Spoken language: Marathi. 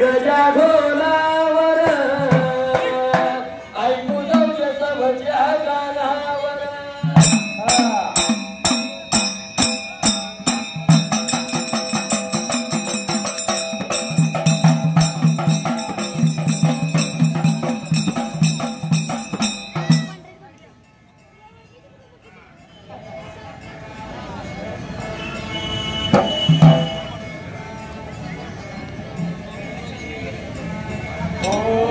गजा ढोलावर गाण्यावर Oh.